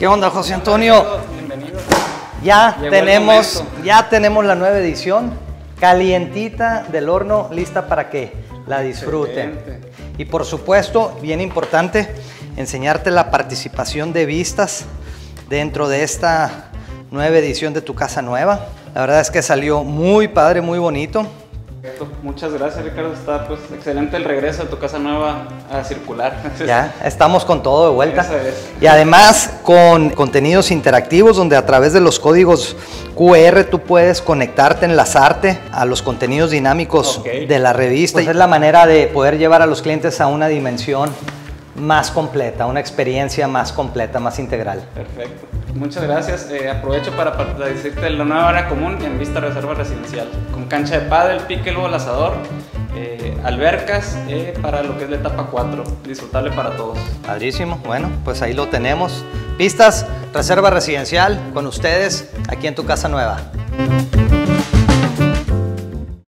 ¿Qué onda, José Antonio? Bienvenido. Ya Llegó tenemos, ya tenemos la nueva edición, calientita del horno, lista para que la disfruten. Excelente. Y por supuesto, bien importante, enseñarte la participación de vistas dentro de esta nueva edición de tu casa nueva. La verdad es que salió muy padre, muy bonito. Perfecto. Muchas gracias, Ricardo. Está pues excelente el regreso a tu casa nueva a circular. Ya, estamos con todo de vuelta. Eso es. Y además con contenidos interactivos donde a través de los códigos QR tú puedes conectarte, enlazarte a los contenidos dinámicos de la revista. Pues es la manera de poder llevar a los clientes a una dimensión más completa, una experiencia más completa, más integral. Perfecto. Muchas gracias. Eh, aprovecho para, decirte la nueva área común en Vista Reserva Residencial, con cancha de pádel, pickleball, asador, eh, albercas eh, para lo que es la etapa 4. Disfrutable para todos. Padrísimo. Bueno, pues ahí lo tenemos. Pistas, reserva residencial con ustedes aquí en tu casa nueva.